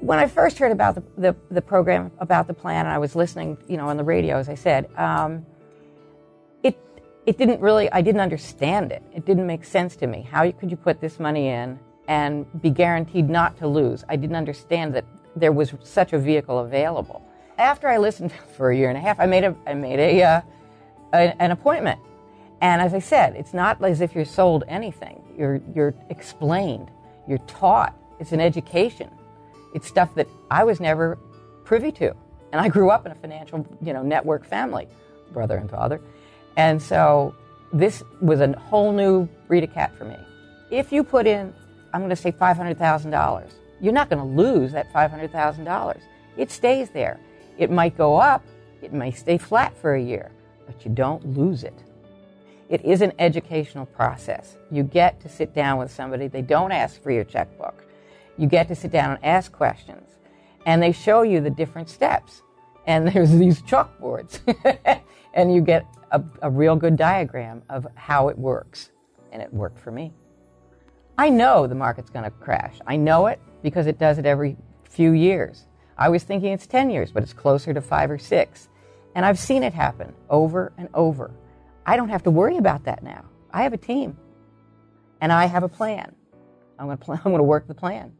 when I first heard about the, the, the, program, about the plan, and I was listening, you know, on the radio, as I said, um, it, it didn't really, I didn't understand it. It didn't make sense to me. How could you put this money in and be guaranteed not to lose? I didn't understand that there was such a vehicle available. After I listened for a year and a half, I made, a, I made a, uh, a an appointment. And as I said, it's not as if you're sold anything. You're, you're explained, you're taught. It's an education it's stuff that I was never privy to. And I grew up in a financial, you know, network family, brother and father. And so this was a whole new breed of cat for me. If you put in, I'm going to say $500,000, you're not going to lose that $500,000. It stays there. It might go up, it may stay flat for a year, but you don't lose it. It is an educational process. You get to sit down with somebody, they don't ask for your checkbook. You get to sit down and ask questions. And they show you the different steps. And there's these chalkboards. and you get a, a real good diagram of how it works. And it worked for me. I know the market's going to crash. I know it because it does it every few years. I was thinking it's 10 years, but it's closer to five or six. And I've seen it happen over and over. I don't have to worry about that now. I have a team and I have a plan. I'm going to, I'm going to work the plan.